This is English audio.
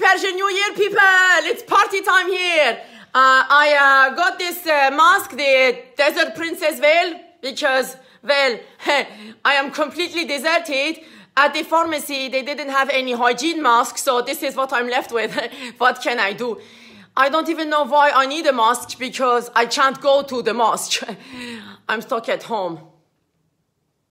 Persian New Year, people! It's party time here. Uh, I uh, got this uh, mask, the Desert Princess veil, because, well, I am completely deserted. At the pharmacy, they didn't have any hygiene mask, so this is what I'm left with. what can I do? I don't even know why I need a mask because I can't go to the mosque. I'm stuck at home.